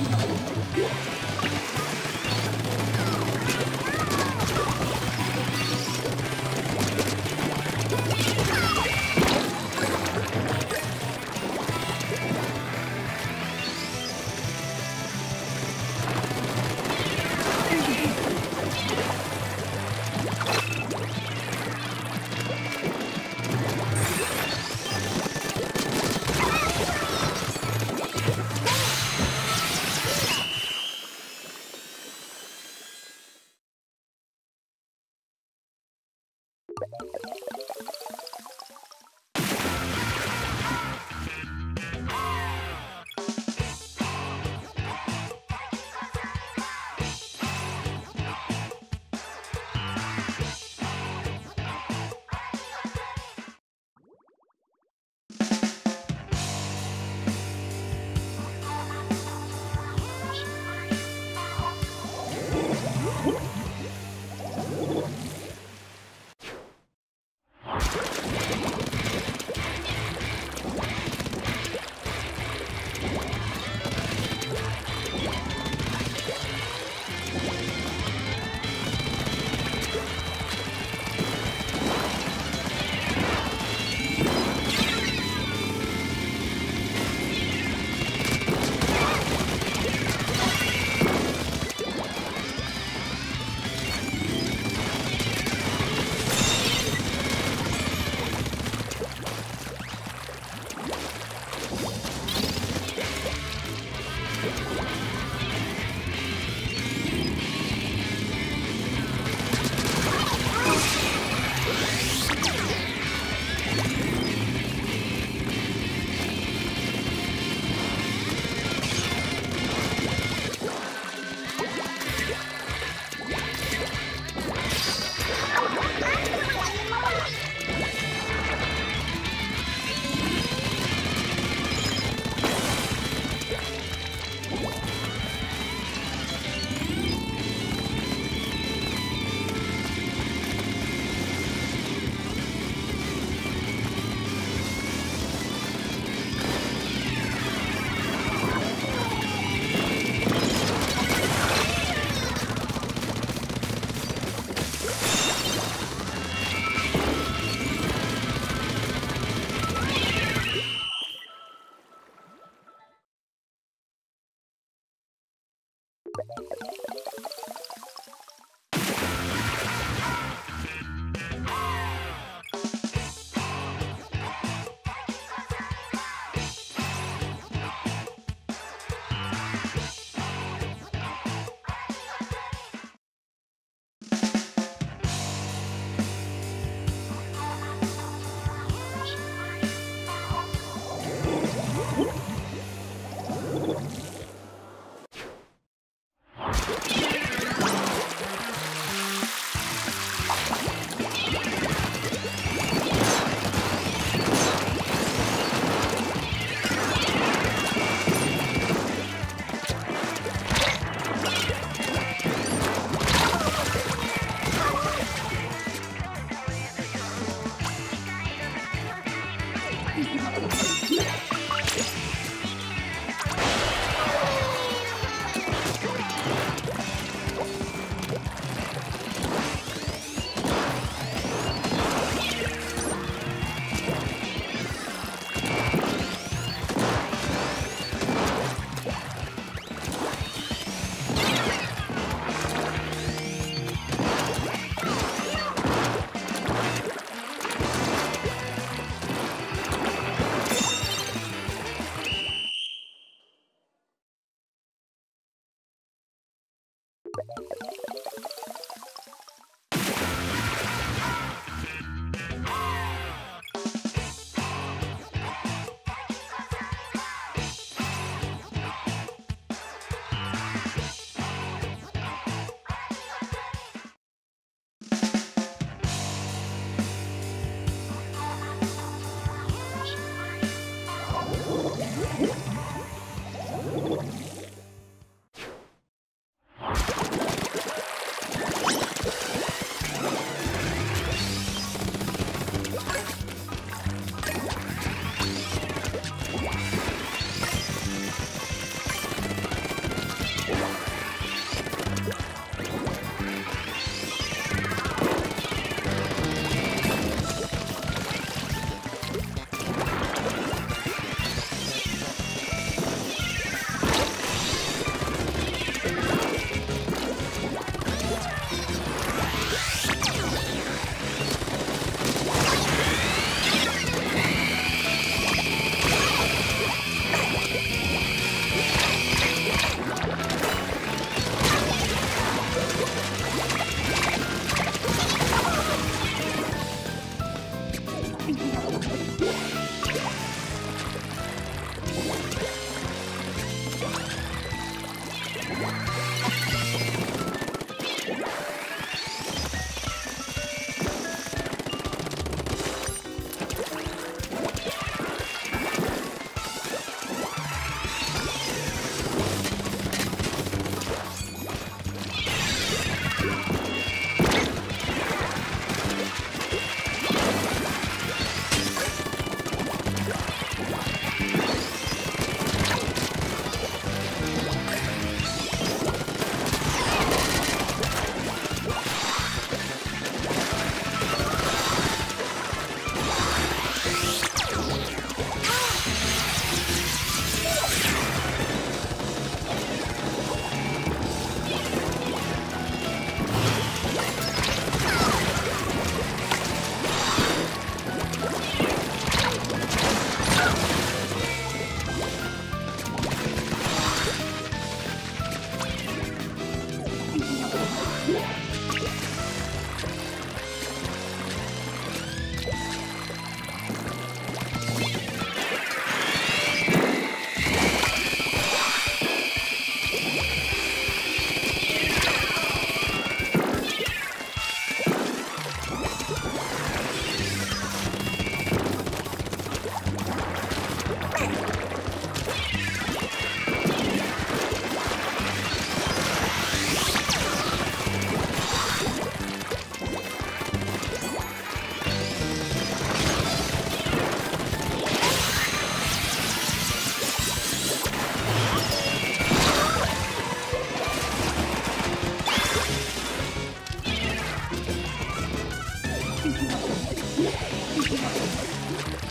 うわっ! Woo! Yeah.